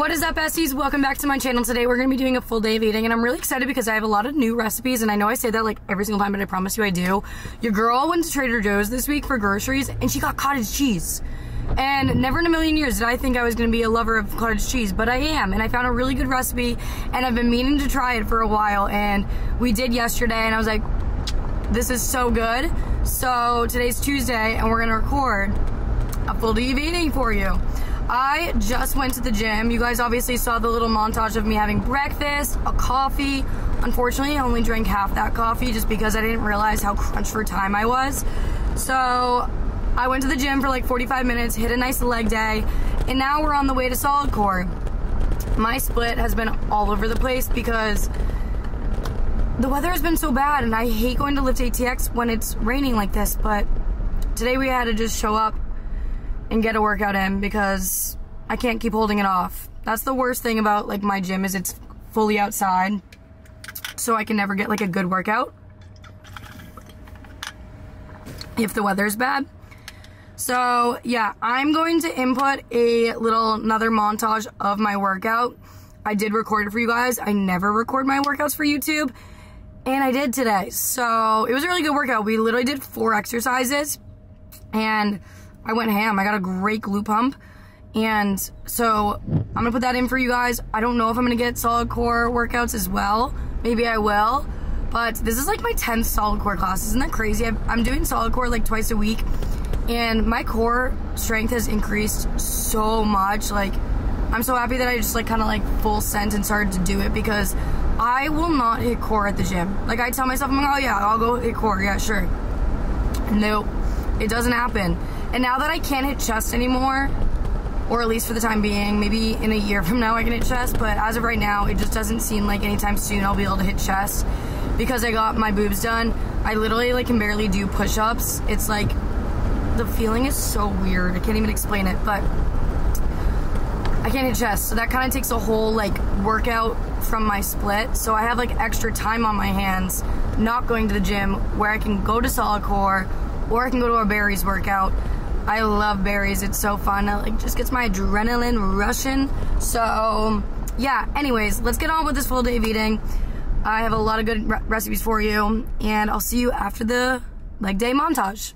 What is up, besties? Welcome back to my channel. Today we're going to be doing a full day of eating, and I'm really excited because I have a lot of new recipes, and I know I say that like every single time, but I promise you I do. Your girl went to Trader Joe's this week for groceries, and she got cottage cheese. And never in a million years did I think I was going to be a lover of cottage cheese, but I am, and I found a really good recipe, and I've been meaning to try it for a while, and we did yesterday, and I was like, this is so good. So today's Tuesday, and we're going to record a full day of eating for you. I just went to the gym. You guys obviously saw the little montage of me having breakfast, a coffee. Unfortunately, I only drank half that coffee just because I didn't realize how crunched for time I was. So I went to the gym for like 45 minutes, hit a nice leg day, and now we're on the way to solid core. My split has been all over the place because the weather has been so bad and I hate going to lift ATX when it's raining like this, but today we had to just show up and get a workout in because I can't keep holding it off. That's the worst thing about like my gym is it's fully outside. So I can never get like a good workout if the weather is bad. So yeah, I'm going to input a little another montage of my workout. I did record it for you guys. I never record my workouts for YouTube. And I did today. So it was a really good workout. We literally did four exercises and I went ham. I got a great glute pump. And so I'm gonna put that in for you guys. I don't know if I'm gonna get solid core workouts as well. Maybe I will. But this is like my 10th solid core class. Isn't that crazy? I'm doing solid core like twice a week. And my core strength has increased so much. Like, I'm so happy that I just like kind of like full sent and started to do it because I will not hit core at the gym. Like I tell myself, I'm like, oh yeah, I'll go hit core. Yeah, sure. Nope, it doesn't happen. And now that I can't hit chest anymore, or at least for the time being, maybe in a year from now I can hit chest, but as of right now, it just doesn't seem like anytime soon I'll be able to hit chest because I got my boobs done. I literally like can barely do push-ups. It's like, the feeling is so weird. I can't even explain it, but I can't hit chest. So that kind of takes a whole like workout from my split. So I have like extra time on my hands, not going to the gym where I can go to solid core or I can go to a Barry's workout I love Barry's. It's so fun. It like just gets my adrenaline rushing. So yeah, anyways, let's get on with this full day of eating. I have a lot of good re recipes for you and I'll see you after the leg day montage.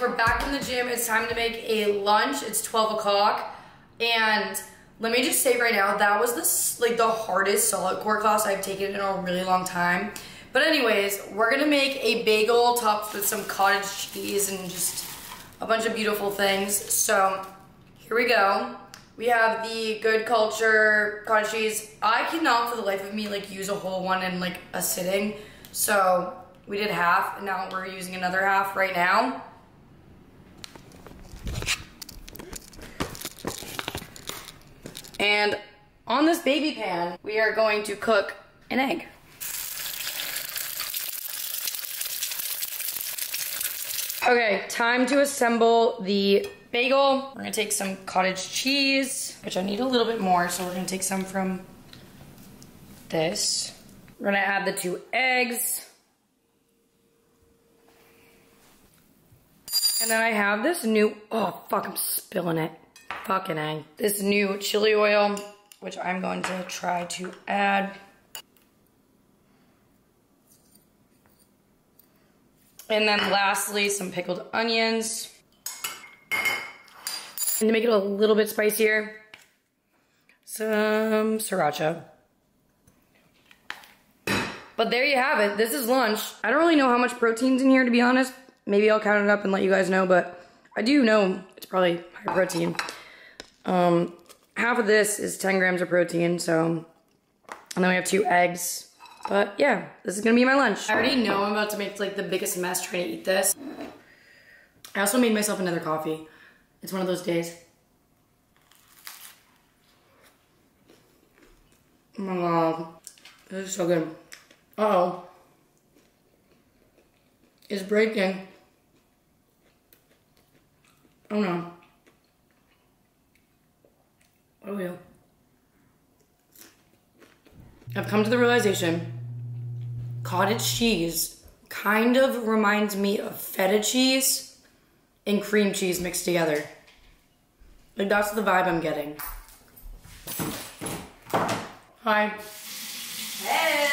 We're back in the gym. It's time to make a lunch. It's 12 o'clock. And let me just say right now, that was the, like the hardest solid core class I've taken in a really long time. But anyways, we're gonna make a bagel topped with some cottage cheese and just a bunch of beautiful things. So here we go. We have the Good Culture cottage cheese. I cannot for the life of me like use a whole one in like a sitting. So we did half, and now we're using another half right now. And on this baby pan, we are going to cook an egg. Okay, time to assemble the bagel. We're gonna take some cottage cheese, which I need a little bit more, so we're gonna take some from this. We're gonna add the two eggs. And then I have this new, oh fuck, I'm spilling it. A. This new chili oil, which I'm going to try to add. And then lastly, some pickled onions. And to make it a little bit spicier, some sriracha. But there you have it. This is lunch. I don't really know how much protein's in here, to be honest. Maybe I'll count it up and let you guys know, but I do know it's probably high protein. Um, half of this is 10 grams of protein, so, and then we have two eggs. But yeah, this is gonna be my lunch. I already know I'm about to make like the biggest mess trying to eat this. I also made myself another coffee. It's one of those days. Oh my god, this is so good. Uh oh. It's breaking. Oh no. Oh yeah. I've come to the realization cottage cheese kind of reminds me of feta cheese and cream cheese mixed together. Like that's the vibe I'm getting. Hi. Hey!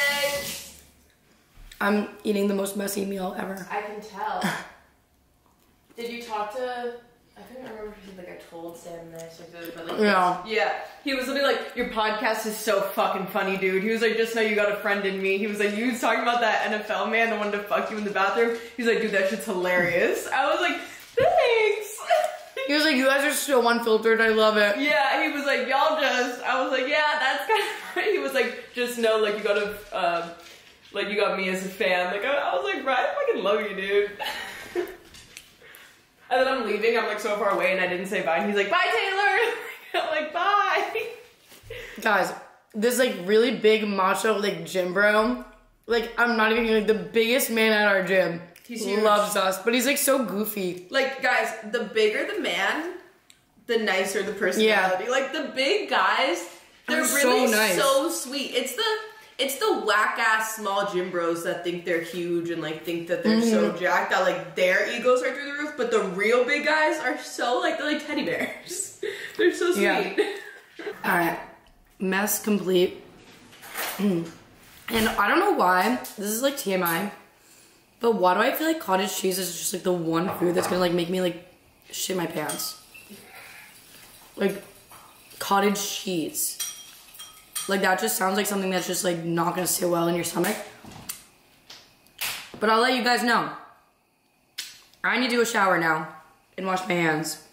I'm eating the most messy meal ever. I can tell. Did you talk to? I couldn't remember if he like I told Sam this or like Yeah. yeah. He was literally like, "Your podcast is so fucking funny, dude." He was like, "Just know you got a friend in me." He was like, "You was talking about that NFL man, the one to fuck you in the bathroom." He's like, "Dude, that shit's hilarious." I was like, "Thanks." He was like, you guys are so unfiltered, I love it. yeah, he was like, "Y'all just." I was like, "Yeah, that's kind of." He was like, "Just know, like, you got a." Um, like you got me as a fan. Like I, I was like, right, I fucking love you, dude. And then I'm leaving. I'm like so far away, and I didn't say bye. And he's like, bye, Taylor. I'm like, bye. Guys, this like really big macho like gym bro. Like I'm not even like the biggest man at our gym. He's huge. He loves us, but he's like so goofy. Like guys, the bigger the man, the nicer the personality. Yeah. Like the big guys, they're so really nice. so sweet. It's the it's the whack ass small gym bros that think they're huge and like think that they're so Mm-hmm. jacked that like their egos are through the roof, but the real big guys are so like they're like teddy bears. they're so sweet. Yeah. All right, mess complete. And I don't know why this is like TMI, but why do I feel like cottage cheese is just like the one food that's gonna like make me like shit my pants? Like cottage cheese. Like that just sounds like something that's just like not gonna sit well in your stomach. But I'll let you guys know. I need to do a shower now and wash my hands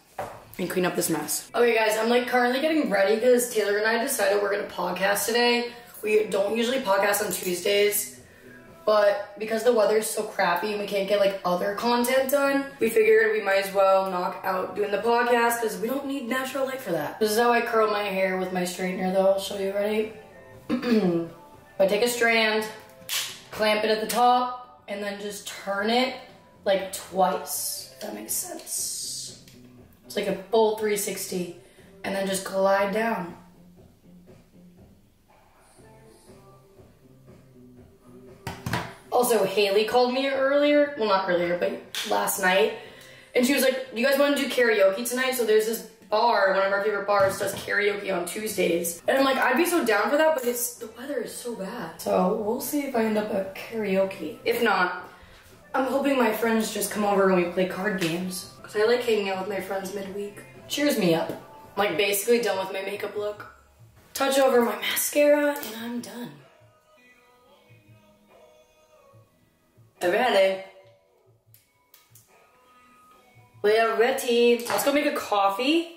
and clean up this mess. Okay guys, I'm like currently getting ready because Taylor and I decided we're gonna podcast today. We don't usually podcast on Tuesdays, but because the weather's so crappy and we can't get like other content done, we figured we might as well knock out doing the podcast because we don't need natural light for that. This is how I curl my hair with my straightener though, I'll show you, ready? I take a strand, clamp it at the top, and then just turn it like twice, if that makes sense. It's like a full 360, and then just glide down. Also, Haley called me earlier. Well, not earlier, but last night. And she was like, You guys want to do karaoke tonight? So there's this bar, one of our favorite bars, does karaoke on Tuesdays. And I'm like, I'd be so down for that, but it's the weather is so bad. So we'll see if I end up at karaoke. If not, I'm hoping my friends just come over and we play card games. Because I like hanging out with my friends midweek. Cheers me up. I'm like basically done with my makeup look. Touch over my mascara and I'm done. Ready? We are ready. Let's go make a coffee.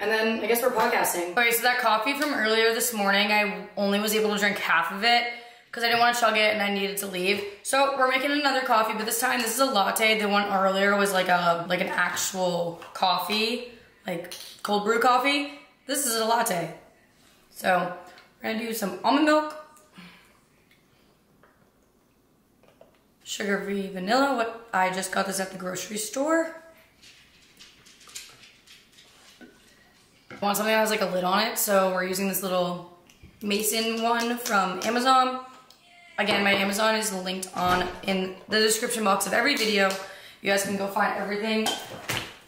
And then I guess we're podcasting. All right, so that coffee from earlier this morning, I only was able to drink half of it because I didn't want to chug it and I needed to leave. So we're making another coffee, but this time this is a latte. The one earlier was like a like an actual coffee, like cold brew coffee. This is a latte. So we're gonna do some almond milk, sugar-free vanilla. What I just got this at the grocery store. I want something that has like a lid on it, so we're using this little mason one from Amazon. Again, my Amazon is linked on in the description box of every video. You guys can go find everything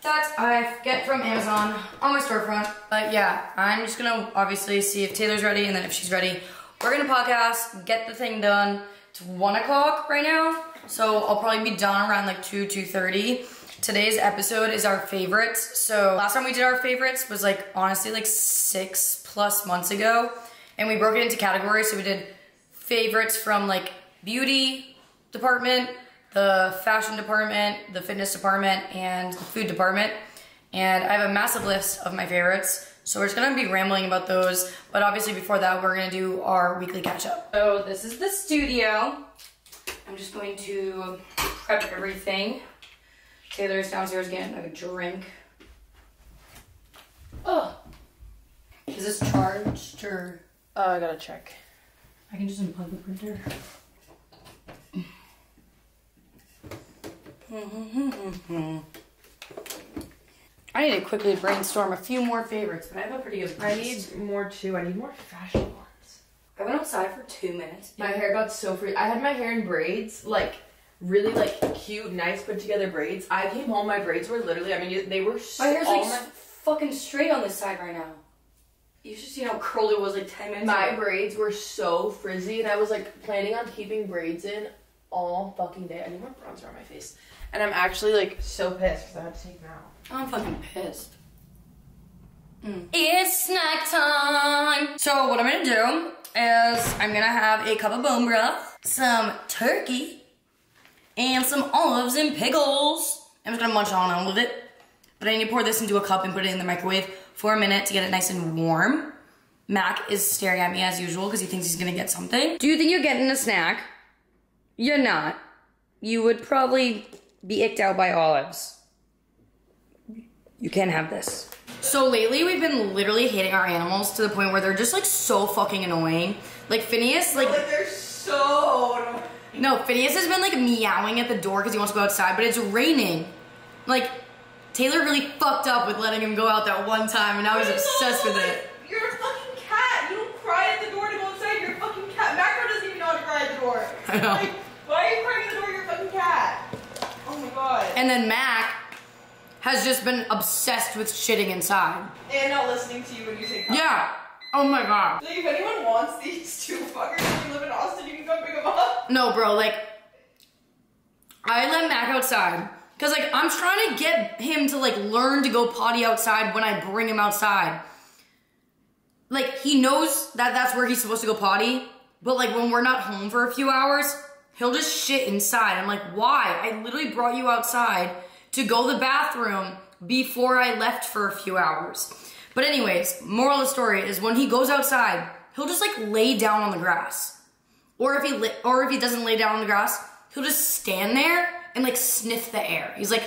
that I get from Amazon on my storefront. But yeah, I'm just gonna obviously see if Taylor's ready and then if she's ready, we're gonna podcast, get the thing done. It's one o'clock right now, so I'll probably be done around like two, 2.30. Today's episode is our favorites. So last time we did our favorites was like honestly like six plus months ago. And we broke it into categories. So we did favorites from like beauty department, the fashion department, the fitness department, and the food department. And I have a massive list of my favorites. So we're just gonna be rambling about those. But obviously before that, we're gonna do our weekly catch up. So this is the studio. I'm just going to prep everything. Taylor's downstairs getting a drink. Oh. Is this charged or? Uh, I gotta check. I can just unplug the printer. I need to quickly brainstorm a few more favorites, but I have a pretty good list. I need more too. I need more fashion ones. I went outside for two minutes. My hair got so free. I had my hair in braids, like really like cute, nice put together braids. I came home, my braids were literally. I mean, they were. So, My hair's like my, fucking straight on this side right now. You should see how curly it was like 10 minutes my ago. braids were so frizzy, and I was like planning on keeping braids in all fucking day. I need more bronzer on my face, and I'm actually like so pissed because I had to take them out. I'm fucking pissed. Mm. It's snack time! So what I'm gonna do is I'm gonna have a cup of bone broth, some turkey, and some olives and pickles. I'm just gonna munch on all of it. But I need to pour this into a cup and put it in the microwave for a minute to get it nice and warm. Mac is staring at me as usual because he thinks he's gonna get something. Do you think you're getting a snack? You're not. You would probably be icked out by olives. You can't have this. So lately we've been literally hating our animals to the point where they're just like so fucking annoying. Like Phineas, like they're so. no, Phineas has been like meowing at the door because he wants to go outside, but it's raining. Like Taylor really fucked up with letting him go out that one time, and now he's obsessed with it. You're a fucking cat. You don't cry at the door to go outside. You're a fucking cat. Macro doesn't even know how to cry at the door. I know. Like, why are you crying at the door? You're a fucking cat. Oh my god. And then Mac has just been obsessed with shitting inside. And not listening to you when you say cat. Yeah. Oh my god. Like, if anyone wants these two fuckers if you live in Austin, you can go pick them up. No, bro, like, I let Mac outside. Cause like, I'm trying to get him to like learn to go potty outside when I bring him outside. Like, he knows that that's where he's supposed to go potty. But like, when we're not home for a few hours, he'll just shit inside. I'm like, why? I literally brought you outside to go to the bathroom before I left for a few hours. But anyways, moral of the story is when he goes outside, he'll just like lay down on the grass. Or if he li- or if he doesn't lay down on the grass, he'll just stand there and like sniff the air. He's like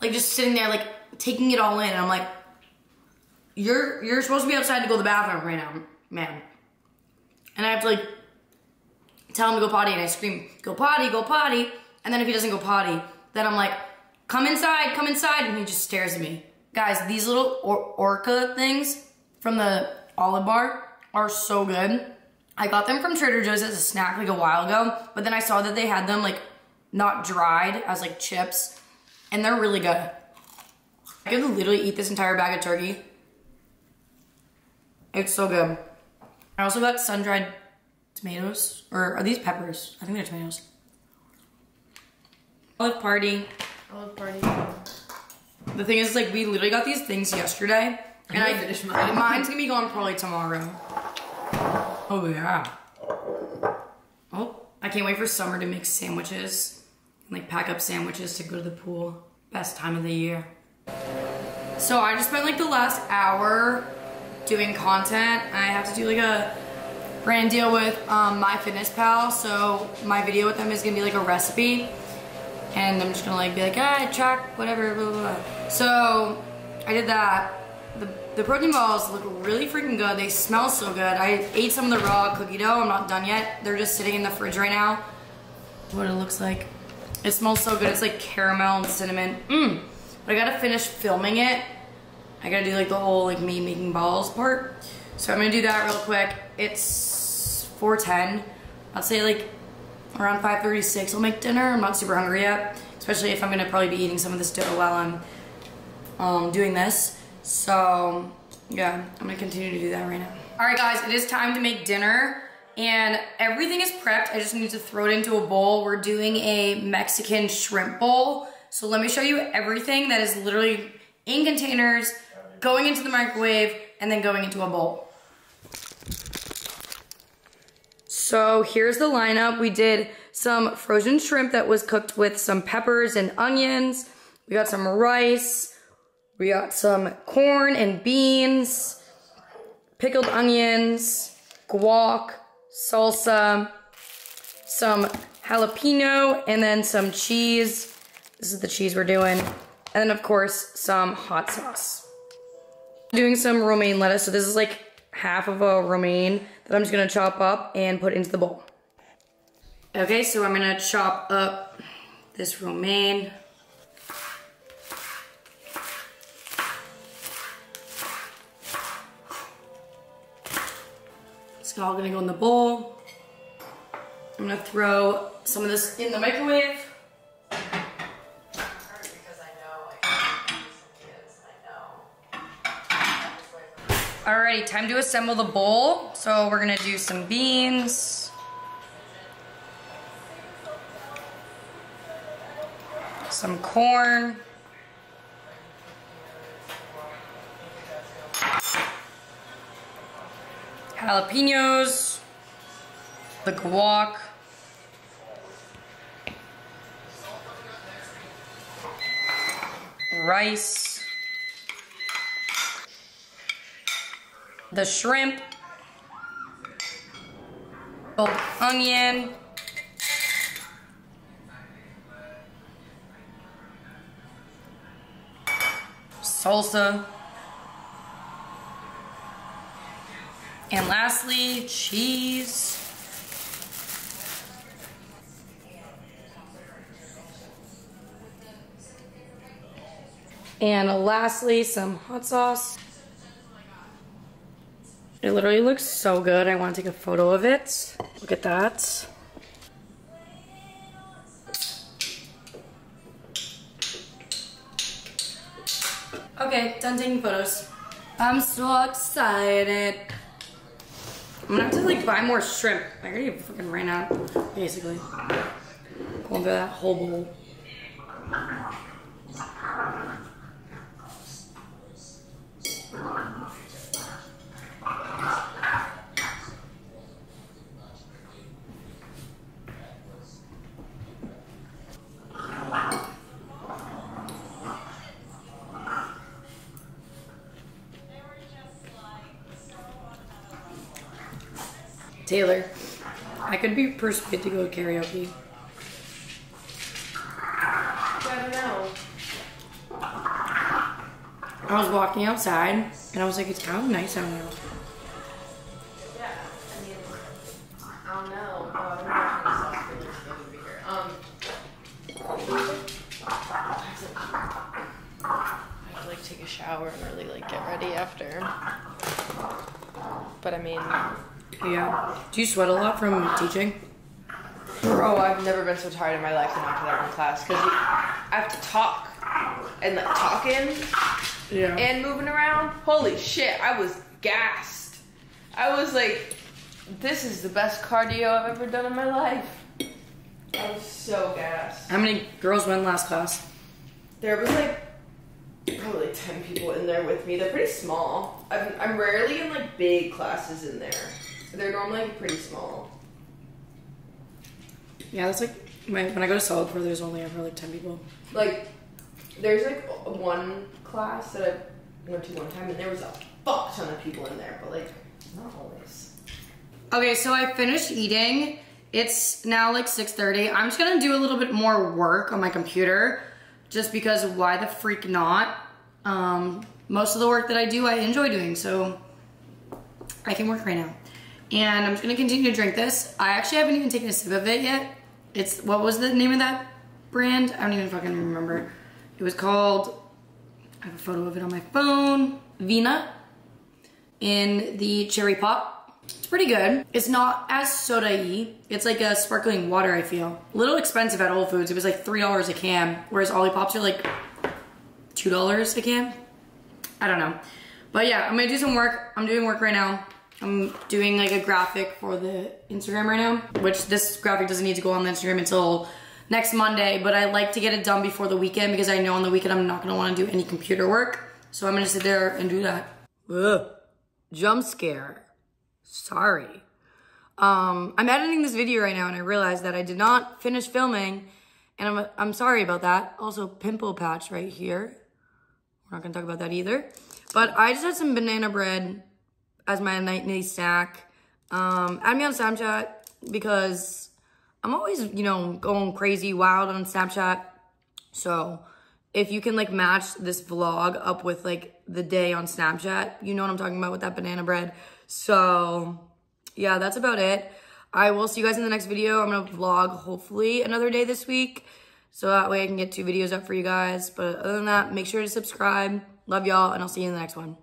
like just sitting there like taking it all in. And I'm like, you're you're supposed to be outside to go to the bathroom right now, man. And I have to like tell him to go potty, and I scream, "Go potty, go potty!" And then if he doesn't go potty, then I'm like, "Come inside, come inside!" And he just stares at me. Guys, these little or- okra things from the Olive Bar are so good. I got them from Trader Joe's as a snack like a while ago, but then I saw that they had them like not dried as like chips, and they're really good. I could literally eat this entire bag of turkey. It's so good. I also got sun-dried tomatoes, or are these peppers? I think they're tomatoes. Olive party. Olive party. The thing is, like, we literally got these things yesterday, and I finished mine. Mine's gonna be gone probably tomorrow. Oh yeah. Oh, I can't wait for summer to make sandwiches and like pack up sandwiches to go to the pool. Best time of the year. So I just spent like the last hour doing content. I have to do like a brand deal with um, MyFitnessPal. So my video with them is gonna be like a recipe and I'm just gonna like be like, ah, track, whatever, blah, blah, blah. So I did that. The, the protein balls look really freaking good. They smell so good. I ate some of the raw cookie dough. I'm not done yet. They're just sitting in the fridge right now. What it looks like. It smells so good. It's like caramel and cinnamon. Mmm. But I gotta finish filming it. I gotta do like the whole like me making balls part. So I'm gonna do that real quick. It's 410. I'll say like around 5.36 I'll make dinner. I'm not super hungry yet, especially if I'm gonna probably be eating some of this dough while I'm um, doing this. So yeah, I'm gonna continue to do that right now. All right guys, it is time to make dinner and everything is prepped. I just need to throw it into a bowl. We're doing a Mexican shrimp bowl. So let me show you everything that is literally in containers, going into the microwave, and then going into a bowl. So here's the lineup. We did some frozen shrimp that was cooked with some peppers and onions. We got some rice. We got some corn and beans, pickled onions, guac, salsa, some jalapeno, and then some cheese. This is the cheese we're doing. And then of course, some hot sauce. Doing some romaine lettuce. So this is like half of a romaine that I'm just gonna chop up and put into the bowl. Okay, so I'm gonna chop up this romaine. It's all gonna go in the bowl. I'm gonna throw some of this in the microwave. Alrighty, time to assemble the bowl. So we're gonna do some beans. Some corn. Jalapenos. The guac. Rice. The shrimp, onion, salsa, and lastly, cheese. And lastly, some hot sauce. It literally looks so good. I want to take a photo of it. Look at that. Okay, done taking photos. I'm so excited. I'm gonna have to like buy more shrimp. I already fucking ran out, basically. Going through that whole bowl. Taylor, I could be persuaded to go karaoke. I don't know. I was walking outside and I was like, it's kind of nice out now. Yeah, I mean, I don't know. To this here. Um, I like take a shower and really like get ready after. But I mean, Yeah. Do you sweat a lot from teaching? bro, I've never been so tired in my life than after that one class because I have to talk and like talking Yeah. and moving around. Holy shit, I was gassed. I was like, this is the best cardio I've ever done in my life. I was so gassed. How many girls went last class? There was like probably like 10 people in there with me. They're pretty small. I'm, I'm rarely in like big classes in there. They're normally pretty small. Yeah, that's like when when I go to solid core, there's only ever like 10 people. Like, there's like one class that I went to one time and there was a fuck ton of people in there, but like, not always. Okay, so I finished eating. It's now like 6.30. I'm just gonna do a little bit more work on my computer just because why the freak not? Um, most of the work that I do, I enjoy doing, so I can work right now. And I'm just gonna continue to drink this. I actually haven't even taken a sip of it yet. It's, what was the name of that brand? I don't even fucking remember. It was called, I have a photo of it on my phone. Vina. in the cherry pop. It's pretty good. It's not as soda-y. It's like a sparkling water, I feel. A little expensive at Whole Foods. It was like $3 a can, whereas Olipop's are like $2 a can. I don't know. But yeah, I'm gonna do some work. I'm doing work right now. I'm doing like a graphic for the Instagram right now, which this graphic doesn't need to go on the Instagram until next Monday, but I like to get it done before the weekend because I know on the weekend I'm not gonna wanna do any computer work. So I'm gonna sit there and do that. Ugh. Jump scare. Sorry. Um, I'm editing this video right now and I realized that I did not finish filming and I'm, I'm sorry about that. Also, pimple patch right here. We're not gonna talk about that either. But I just had some banana bread as my nightly snack. Um, add me on Snapchat because I'm always, you know, going crazy wild on Snapchat. So if you can like match this vlog up with like the day on Snapchat, you know what I'm talking about with that banana bread. So yeah, that's about it. I will see you guys in the next video. I'm gonna vlog hopefully another day this week. So that way I can get two videos up for you guys. But other than that, make sure to subscribe. Love y'all, and I'll see you in the next one.